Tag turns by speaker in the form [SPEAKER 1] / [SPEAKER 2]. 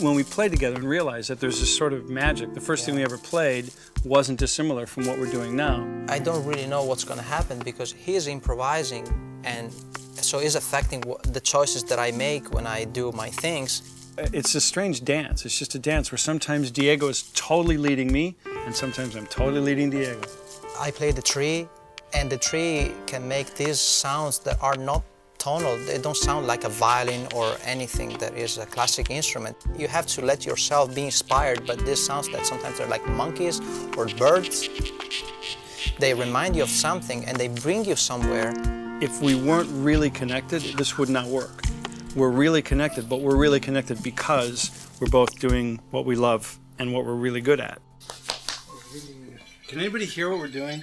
[SPEAKER 1] when we played together and realized that there's this sort of magic. The first thing we ever played wasn't dissimilar from what we're doing now.
[SPEAKER 2] I don't really know what's going to happen because he's improvising and so it's affecting the choices that I make when I do my things.
[SPEAKER 1] Uh, it's a strange dance. It's just a dance where sometimes Diego is totally leading me and sometimes I'm totally leading Diego.
[SPEAKER 2] I play the tree and the tree can make these sounds that are not tonal. They don't sound like a violin or anything that is a classic instrument. You have to let yourself be inspired by these sounds that sometimes are like monkeys or birds. They remind you of something and they bring you somewhere.
[SPEAKER 1] If we weren't really connected, this would not work. We're really connected, but we're really connected because we're both doing what we love and what we're really good at. Can anybody hear what we're doing?